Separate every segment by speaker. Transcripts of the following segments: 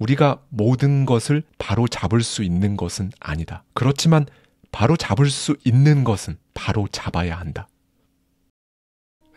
Speaker 1: 우리가 모든 것을 바로 잡을 수 있는 것은 아니다. 그렇지만 바로 잡을 수 있는 것은 바로 잡아야 한다.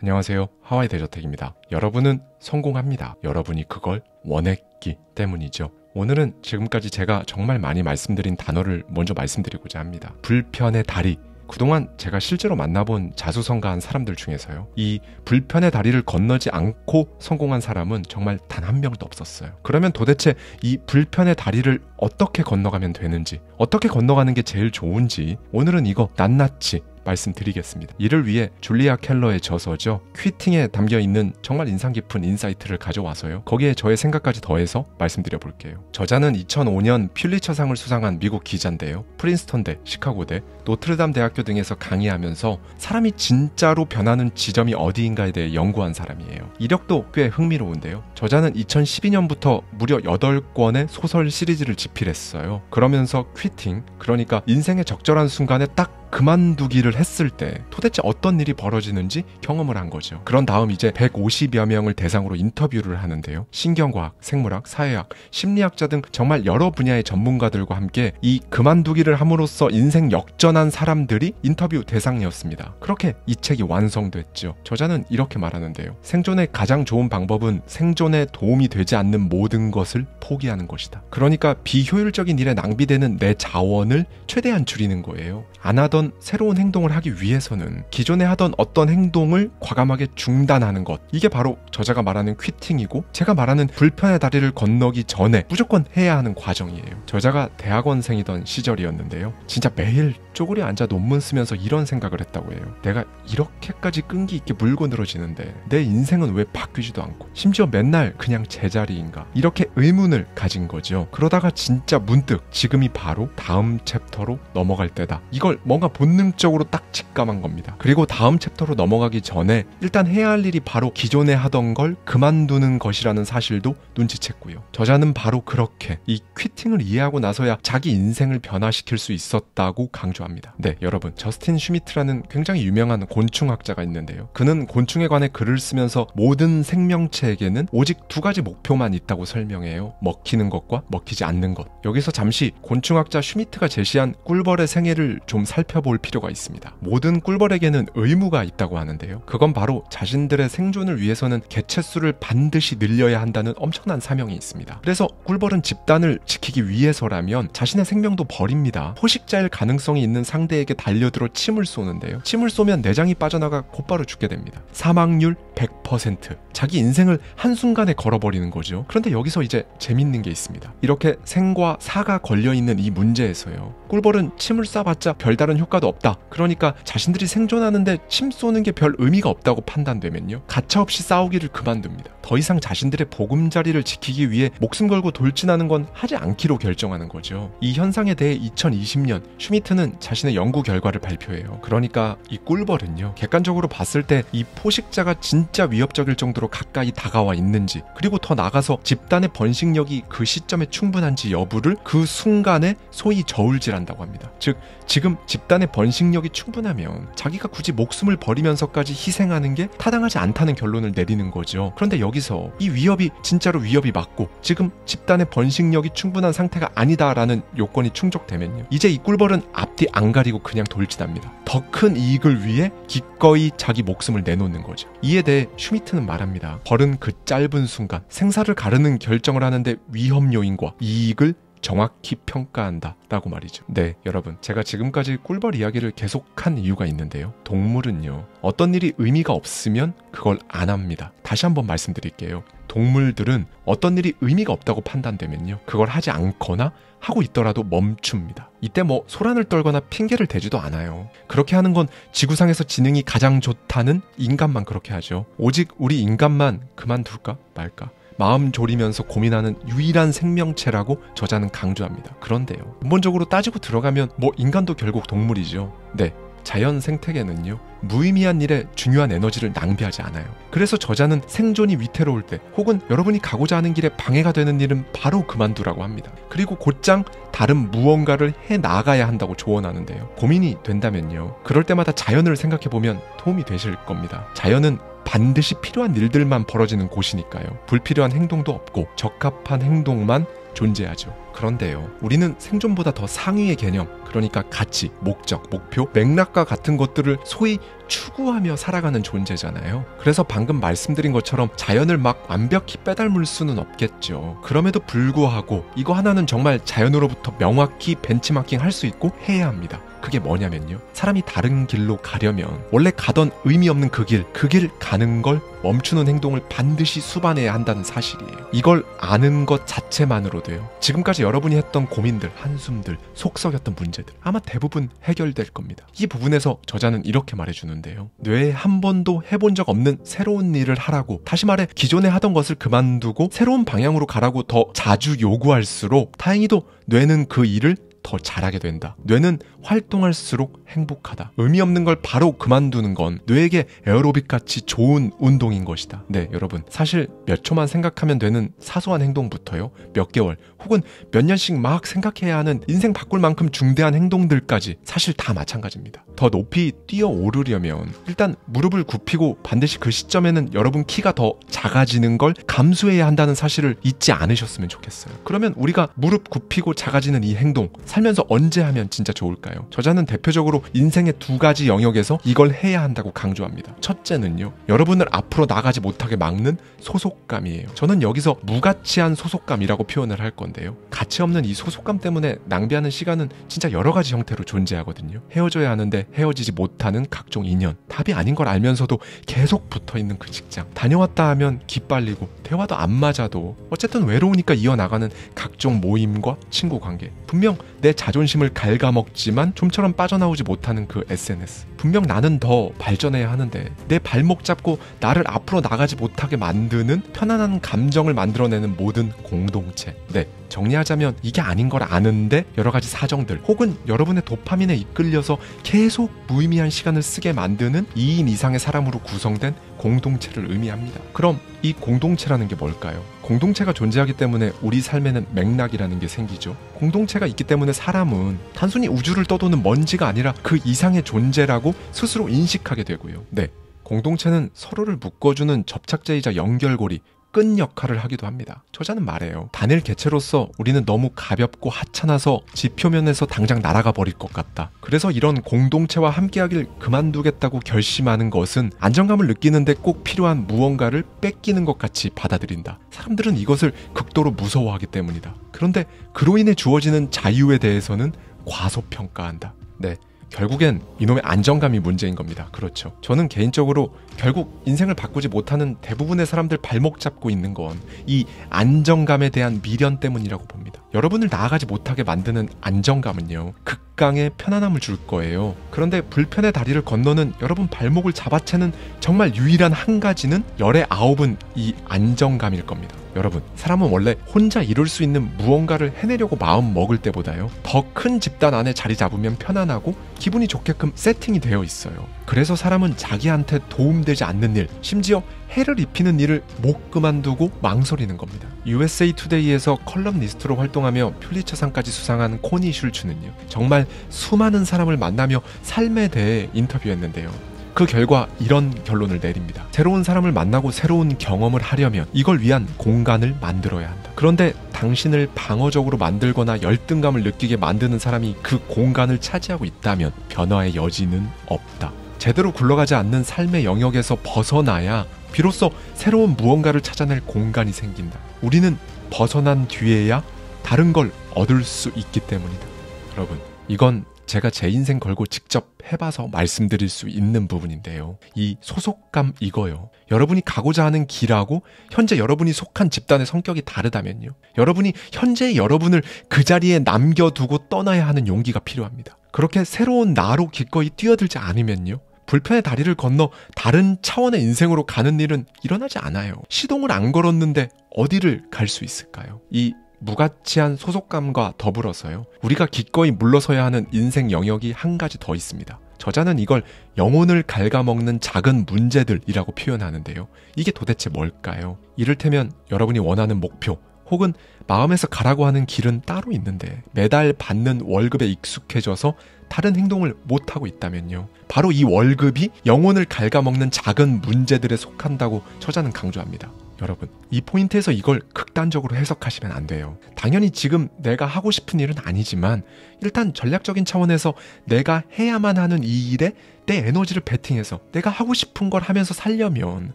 Speaker 1: 안녕하세요. 하와이 대저택입니다. 여러분은 성공합니다. 여러분이 그걸 원했기 때문이죠. 오늘은 지금까지 제가 정말 많이 말씀드린 단어를 먼저 말씀드리고자 합니다. 불편의 다리. 그동안 제가 실제로 만나본 자수성가한 사람들 중에서요. 이 불편의 다리를 건너지 않고 성공한 사람은 정말 단 한 명도 없었어요. 그러면 도대체 이 불편의 다리를 어떻게 건너가면 되는지, 어떻게 건너가는 게 제일 좋은지 오늘은 이거 낱낱이 말씀드리겠습니다. 이를 위해 줄리아 켈러의 저서죠. Quitting에 담겨 있는 정말 인상 깊은 인사이트를 가져와서요. 거기에 저의 생각까지 더해서 말씀드려 볼게요. 저자는 2005년 퓰리처상을 수상한 미국 기자인데요. 프린스턴대, 시카고대, 노트르담 대학교 등에서 강의하면서 사람이 진짜로 변하는 지점이 어디인가에 대해 연구한 사람이에요. 이력도 꽤 흥미로운데요. 저자는 2012년부터 무려 8권의 소설 시리즈를 집필했어요. 그러면서 quitting, 그러니까 인생의 적절한 순간에 딱 그만두기를 했을 때 도대체 어떤 일이 벌어지는지 경험을 한 거죠. 그런 다음 이제 150여 명을 대상으로 인터뷰를 하는데요. 신경과학, 생물학, 사회학, 심리학자 등 정말 여러 분야의 전문가들과 함께 이 그만두기를 함으로써 인생 역전한 사람들이 인터뷰 대상이었습니다. 그렇게 이 책이 완성됐죠. 저자는 이렇게 말하는데요. 생존의 가장 좋은 방법은 생존에 도움이 되지 않는 모든 것을 포기하는 것이다. 그러니까 비효율적인 일에 낭비되는 내 자원을 최대한 줄이는 거예요. 안 하던 새로운 행동을 하기 위해서는 기존에 하던 어떤 행동을 과감하게 중단하는 것. 이게 바로 저자가 말하는 퀴팅이고 제가 말하는 불편의 다리를 건너기 전에 무조건 해야 하는 과정이에요. 저자가 대학원생이던 시절이었는데요. 진짜 매일 쪼그리 앉아 논문 쓰면서 이런 생각을 했다고 해요. 내가 이렇게까지 끈기 있게 물고 늘어지는데 내 인생은 왜 바뀌지도 않고 심지어 맨날 그냥 제자리인가 이렇게 의문을 가진 거죠. 그러다가 진짜 문득 지금이 바로 다음 챕터로 넘어갈 때다. 이걸 뭔가 본능적으로 딱 직감한 겁니다. 그리고 다음 챕터로 넘어가기 전에 일단 해야 할 일이 바로 기존에 하던 걸 그만두는 것이라는 사실도 눈치챘고요. 저자는 바로 그렇게 이 quitting을 이해하고 나서야 자기 인생을 변화시킬 수 있었다고 강조합니다. 네, 여러분. 저스틴 슈미트라는 굉장히 유명한 곤충학자가 있는데요. 그는 곤충에 관해 글을 쓰면서 모든 생명체에게는 오직 두 가지 목표만 있다고 설명해요. 먹히는 것과 먹히지 않는 것. 여기서 잠시 곤충학자 슈미트가 제시한 꿀벌의 생애를 좀 살펴 볼 필요가 있습니다. 모든 꿀벌에게는 의무가 있다고 하는데요. 그건 바로 자신들의 생존을 위해서는 개체수를 반드시 늘려야 한다는 엄청난 사명이 있습니다. 그래서 꿀벌은 집단을 지키기 위해서라면 자신의 생명도 버립니다. 포식자일 가능성이 있는 상대에게 달려들어 침을 쏘는데요. 침을 쏘면 내장이 빠져나가 곧바로 죽게 됩니다. 사망률 100%. 자기 인생을 한순간에 걸어버리는 거죠. 그런데 여기서 이제 재밌는 게 있습니다. 이렇게 생과 사가 걸려있는 이 문제에서요. 꿀벌은 침을 쏴봤자 별다른 효과도 없다. 그러니까 자신들이 생존하는데 침 쏘는 게 별 의미가 없다고 판단되면요. 가차없이 싸우기를 그만둡니다. 더 이상 자신들의 보금자리를 지키기 위해 목숨 걸고 돌진하는 건 하지 않기로 결정하는 거죠. 이 현상에 대해 2020년 슈미트는 자신의 연구 결과를 발표해요. 그러니까 이 꿀벌은요. 객관적으로 봤을 때 이 포식자가 진짜 위협적일 정도로 가까이 다가와 있는지 그리고 더 나가서 집단의 번식력이 그 시점에 충분한지 여부를 그 순간에 소위 저울질한다고 합니다. 즉 지금 집단의 번식력이 충분하면 자기가 굳이 목숨을 버리면서까지 희생하는 게 타당하지 않다는 결론을 내리는 거죠. 그런데 여기서 이 위협이 진짜로 위협이 맞고 지금 집단의 번식력이 충분한 상태가 아니다라는 요건이 충족되면요. 이제 이 꿀벌은 앞뒤 안 가리고 그냥 돌진합니다. 더 큰 이익을 위해 기꺼이 자기 목숨을 내놓는 거죠. 이에 대해 슈미트는 말합니다. 벌은 그 짧은 순간 생사를 가르는 결정을 하는데 위험 요인과 이익을 정확히 평가한다. 라고 말이죠. 네, 여러분. 제가 지금까지 꿀벌 이야기를 계속한 이유가 있는데요. 동물은요, 어떤 일이 의미가 없으면 그걸 안 합니다. 다시 한번 말씀드릴게요. 동물들은 어떤 일이 의미가 없다고 판단되면요. 그걸 하지 않거나 하고 있더라도 멈춥니다. 이때 뭐 소란을 떨거나 핑계를 대지도 않아요. 그렇게 하는 건 지구상에서 지능이 가장 좋다는 인간만 그렇게 하죠. 오직 우리 인간만 그만둘까 말까. 마음 졸이면서 고민하는 유일한 생명체라고 저자는 강조합니다. 그런데요. 근본적으로 따지고 들어가면 뭐 인간도 결국 동물이죠. 네. 자연 생태계는요, 무의미한 일에 중요한 에너지를 낭비하지 않아요. 그래서 저자는 생존이 위태로울 때, 혹은 여러분이 가고자 하는 길에 방해가 되는 일은 바로 그만두라고 합니다. 그리고 곧장 다른 무언가를 해 나가야 한다고 조언하는데요. 고민이 된다면요. 그럴 때마다 자연을 생각해 보면 도움이 되실 겁니다. 자연은 반드시 필요한 일들만 벌어지는 곳이니까요. 불필요한 행동도 없고 적합한 행동만 존재하죠. 그런데요, 우리는 생존보다 더 상위의 개념, 그러니까 가치, 목적, 목표, 맥락과 같은 것들을 소위 추구하며 살아가는 존재잖아요. 그래서 방금 말씀드린 것처럼 자연을 막 완벽히 빼닮을 수는 없겠죠. 그럼에도 불구하고 이거 하나는 정말 자연으로부터 명확히 벤치마킹 할 수 있고 해야 합니다. 그게 뭐냐면요. 사람이 다른 길로 가려면 원래 가던 의미 없는 그 길, 그 길 가는 걸 멈추는 행동을 반드시 수반해야 한다는 사실이에요. 이걸 아는 것 자체만으로도요. 지금까지 여러분이 했던 고민들, 한숨들, 속 썩였던 문제 들 아마 대부분 해결될 겁니다. 이 부분에서 저자는 이렇게 말해주는데요. 뇌에 한 번도 해본 적 없는 새로운 일을 하라고 다시 말해 기존에 하던 것을 그만두고 새로운 방향으로 가라고 더 자주 요구할수록 다행히도 뇌는 그 일을 더 잘하게 된다. 뇌는 활동할수록 행복하다. 의미 없는 걸 바로 그만두는 건 뇌에게 에어로빅 같이 좋은 운동인 것이다. 네, 여러분. 사실 몇 초만 생각하면 되는 사소한 행동부터요. 몇 개월 혹은 몇 년씩 막 생각해야 하는 인생 바꿀 만큼 중대한 행동들까지 사실 다 마찬가지입니다. 더 높이 뛰어 오르려면 일단 무릎을 굽히고 반드시 그 시점에는 여러분 키가 더 작아지는 걸 감수해야 한다는 사실을 잊지 않으셨으면 좋겠어요. 그러면 우리가 무릎 굽히고 작아지는 이 행동 살면서 언제 하면 진짜 좋을까 요? 저자는 대표적으로 인생의 두 가지 영역에서 이걸 해야 한다고 강조합니다. 첫째는요, 여러분을 앞으로 나가지 못하게 막는 소속감이에요. 저는 여기서 무가치한 소속감이라고 표현을 할 건데요. 가치 없는 이 소속감 때문에 낭비하는 시간은 진짜 여러 가지 형태로 존재하거든요. 헤어져야 하는데 헤어지지 못하는 각종 인연. 답이 아닌 걸 알면서도 계속 붙어 있는 그 직장. 다녀왔다 하면 기빨리고 대화도 안 맞아도 어쨌든 외로우니까 이어나가는 각종 모임과 친구 관계. 분명 내 자존심을 갉아먹지만 좀처럼 빠져나오지 못하는 그 SNS. 분명 나는 더 발전해야 하는데 내 발목 잡고 나를 앞으로 나가지 못하게 만드는 편안한 감정을 만들어내는 모든 공동체. 네. 정리하자면 이게 아닌 걸 아는데 여러 가지 사정들 혹은 여러분의 도파민에 이끌려서 계속 무의미한 시간을 쓰게 만드는 2인 이상의 사람으로 구성된 공동체를 의미합니다. 그럼 이 공동체라는 게 뭘까요? 공동체가 존재하기 때문에 우리 삶에는 맥락이라는 게 생기죠. 공동체가 있기 때문에 사람은 단순히 우주를 떠도는 먼지가 아니라 그 이상의 존재라고 스스로 인식하게 되고요. 네. 공동체는 서로를 묶어주는 접착제이자 연결고리, 끈 역할을 하기도 합니다. 저자는 말해요. 단일 개체로서 우리는 너무 가볍고 하찮아서 지표면에서 당장 날아가 버릴 것 같다. 그래서 이런 공동체와 함께하길 그만두겠다고 결심하는 것은 안정감을 느끼는데 꼭 필요한 무언가를 뺏기는 것 같이 받아들인다. 사람들은 이것을 극도로 무서워하기 때문이다. 그런데 그로 인해 주어지는 자유에 대해서는 과소평가한다. 네. 결국엔 이놈의 안정감이 문제인 겁니다. 그렇죠. 저는 개인적으로 결국 인생을 바꾸지 못하는 대부분의 사람들 발목 잡고 있는 건 이 안정감에 대한 미련 때문이라고 봅니다. 여러분을 나아가지 못하게 만드는 안정감은요. 극강의 편안함을 줄 거예요. 그런데 불편의 다리를 건너는 여러분 발목을 잡아채는 정말 유일한 한 가지는 열의 아홉은 이 안정감일 겁니다. 여러분, 사람은 원래 혼자 이룰 수 있는 무언가를 해내려고 마음 먹을 때보다요. 더 큰 집단 안에 자리 잡으면 편안하고 기분이 좋게끔 세팅이 되어 있어요. 그래서 사람은 자기한테 도움되지 않는 일, 심지어 해를 입히는 일을 못 그만두고 망설이는 겁니다. USA 투데이에서 컬럼니스트로 활동하며 퓰리처상까지 수상한 코니 슐츠는요. 정말 수많은 사람을 만나며 삶에 대해 인터뷰했는데요. 그 결과 이런 결론을 내립니다. 새로운 사람을 만나고 새로운 경험을 하려면 이걸 위한 공간을 만들어야 한다. 그런데 당신을 방어적으로 만들거나 열등감을 느끼게 만드는 사람이 그 공간을 차지하고 있다면 변화의 여지는 없다. 제대로 굴러가지 않는 삶의 영역에서 벗어나야 비로소 새로운 무언가를 찾아낼 공간이 생긴다. 우리는 벗어난 뒤에야 다른 걸 얻을 수 있기 때문이다. 여러분, 이건 제가 제 인생 걸고 직접 해봐서 말씀드릴 수 있는 부분인데요. 이 소속감 이거요. 여러분이 가고자 하는 길하고 현재 여러분이 속한 집단의 성격이 다르다면요. 여러분이 현재 여러분을 그 자리에 남겨두고 떠나야 하는 용기가 필요합니다. 그렇게 새로운 나로 기꺼이 뛰어들지 않으면요. 불편의 다리를 건너 다른 차원의 인생으로 가는 일은 일어나지 않아요. 시동을 안 걸었는데 어디를 갈 수 있을까요? 이 무가치한 소속감과 더불어서요. 우리가 기꺼이 물러서야 하는 인생 영역이 한 가지 더 있습니다. 저자는 이걸 영혼을 갉아먹는 작은 문제들이라고 표현하는데요. 이게 도대체 뭘까요? 이를테면 여러분이 원하는 목표, 혹은 마음에서 가라고 하는 길은 따로 있는데 매달 받는 월급에 익숙해져서 다른 행동을 못하고 있다면요. 바로 이 월급이 영혼을 갉아먹는 작은 문제들에 속한다고 저자는 강조합니다. 여러분, 이 포인트에서 이걸 극단적으로 해석하시면 안 돼요. 당연히 지금 내가 하고 싶은 일은 아니지만 일단 전략적인 차원에서 내가 해야만 하는 이 일에 내 에너지를 베팅해서 내가 하고 싶은 걸 하면서 살려면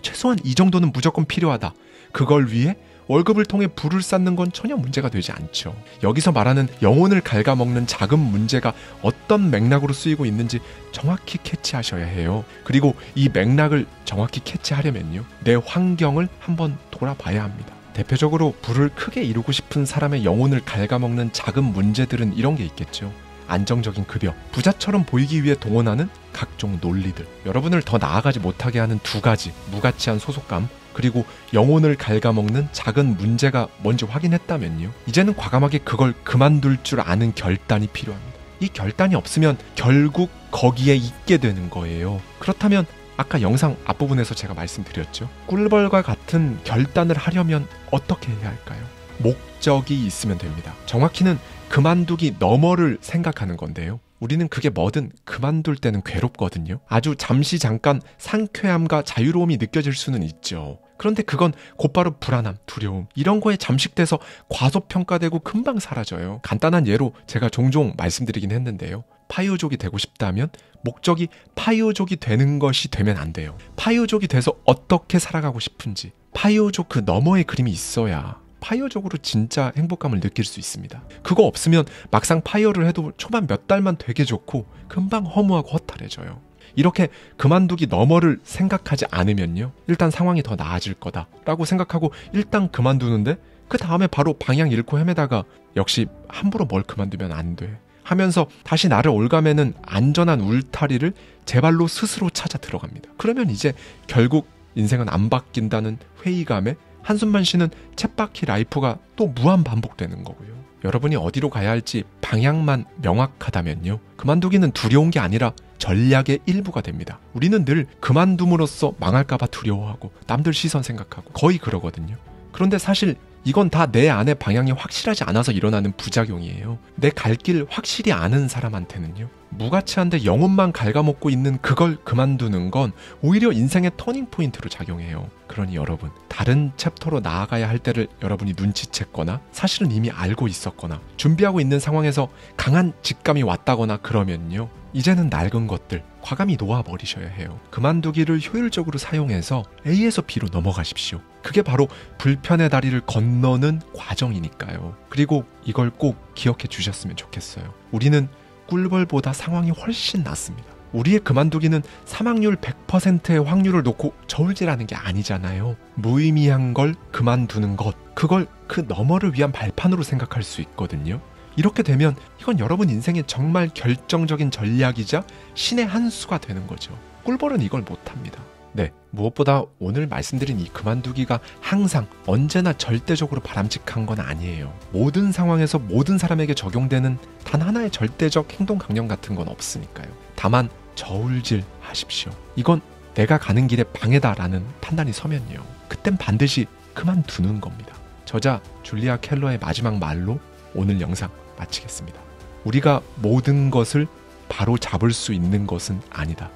Speaker 1: 최소한 이 정도는 무조건 필요하다. 그걸 위해 월급을 통해 부를 쌓는 건 전혀 문제가 되지 않죠. 여기서 말하는 영혼을 갉아먹는 작은 문제가 어떤 맥락으로 쓰이고 있는지 정확히 캐치하셔야 해요. 그리고 이 맥락을 정확히 캐치하려면요. 내 환경을 한번 돌아봐야 합니다. 대표적으로 부를 크게 이루고 싶은 사람의 영혼을 갉아먹는 작은 문제들은 이런 게 있겠죠. 안정적인 급여, 부자처럼 보이기 위해 동원하는 각종 논리들, 여러분을 더 나아가지 못하게 하는 두 가지 무가치한 소속감, 그리고 영혼을 갉아먹는 작은 문제가 뭔지 확인했다면요. 이제는 과감하게 그걸 그만둘 줄 아는 결단이 필요합니다. 이 결단이 없으면 결국 거기에 있게 되는 거예요. 그렇다면 아까 영상 앞부분에서 제가 말씀드렸죠. 꿀벌과 같은 결단을 하려면 어떻게 해야 할까요? 목적이 있으면 됩니다. 정확히는 그만두기 너머를 생각하는 건데요. 우리는 그게 뭐든 그만둘 때는 괴롭거든요. 아주 잠시 잠깐 상쾌함과 자유로움이 느껴질 수는 있죠. 그런데 그건 곧바로 불안함, 두려움, 이런 거에 잠식돼서 과소평가되고 금방 사라져요. 간단한 예로 제가 종종 말씀드리긴 했는데요. 파이어족이 되고 싶다면 목적이 파이어족이 되는 것이 되면 안 돼요. 파이어족이 돼서 어떻게 살아가고 싶은지, 파이어족 그 너머의 그림이 있어야 파이어족으로 진짜 행복감을 느낄 수 있습니다. 그거 없으면 막상 파이어를 해도 초반 몇 달만 되게 좋고 금방 허무하고 허탈해져요. 이렇게 그만두기 너머를 생각하지 않으면요. 일단 상황이 더 나아질 거다라고 생각하고 일단 그만두는데 그 다음에 바로 방향 잃고 헤매다가 역시 함부로 뭘 그만두면 안 돼. 하면서 다시 나를 옭아매는 안전한 울타리를 제 발로 스스로 찾아 들어갑니다. 그러면 이제 결국 인생은 안 바뀐다는 회의감에 한숨만 쉬는 쳇바퀴 라이프가 또 무한 반복되는 거고요. 여러분이 어디로 가야 할지 방향만 명확하다면요. 그만두기는 두려운 게 아니라 전략의 일부가 됩니다. 우리는 늘 그만둠으로써 망할까봐 두려워하고 남들 시선 생각하고 거의 그러거든요. 그런데 사실 이건 다 내 안의 방향이 확실하지 않아서 일어나는 부작용이에요. 내 갈 길 확실히 아는 사람한테는요. 무가치한데 영혼만 갉아먹고 있는 그걸 그만두는 건 오히려 인생의 터닝포인트로 작용해요. 그러니 여러분, 다른 챕터로 나아가야 할 때를 여러분이 눈치챘거나 사실은 이미 알고 있었거나 준비하고 있는 상황에서 강한 직감이 왔다거나 그러면요. 이제는 낡은 것들 과감히 놓아버리셔야 해요. 그만두기를 효율적으로 사용해서 A에서 B로 넘어가십시오. 그게 바로 불편의 다리를 건너는 과정이니까요. 그리고 이걸 꼭 기억해 주셨으면 좋겠어요. 우리는 꿀벌보다 상황이 훨씬 낫습니다. 우리의 그만두기는 사망률 100%의 확률을 놓고 저울질하는 게 아니잖아요. 무의미한 걸 그만두는 것, 그걸 그 너머를 위한 발판으로 생각할 수 있거든요. 이렇게 되면 이건 여러분 인생의 정말 결정적인 전략이자 신의 한 수가 되는 거죠. 꿀벌은 이걸 못합니다. 네, 무엇보다 오늘 말씀드린 이 그만두기가 항상 언제나 절대적으로 바람직한 건 아니에요. 모든 상황에서 모든 사람에게 적용되는 단 하나의 절대적 행동 강령 같은 건 없으니까요. 다만 저울질 하십시오. 이건 내가 가는 길에 방해다라는 판단이 서면요. 그땐 반드시 그만두는 겁니다. 저자 줄리아 켈러의 마지막 말로 오늘 영상 마치겠습니다. 우리가 모든 것을 바로 잡을 수 있는 것은 아니다.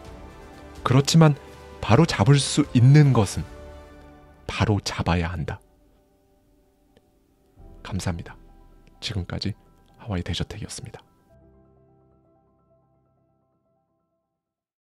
Speaker 1: 그렇지만 바로 잡을 수 있는 것은 바로 잡아야 한다. 감사합니다. 지금까지 하와이 대저택이었습니다.